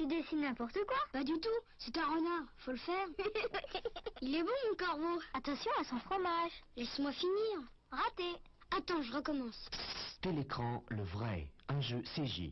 Tu dessines n'importe quoi Pas du tout, c'est un renard, faut le faire. Il est bon mon corbeau. Attention à son fromage. Laisse-moi finir. Raté. Attends, je recommence. Télécran, le vrai, un jeu CJ.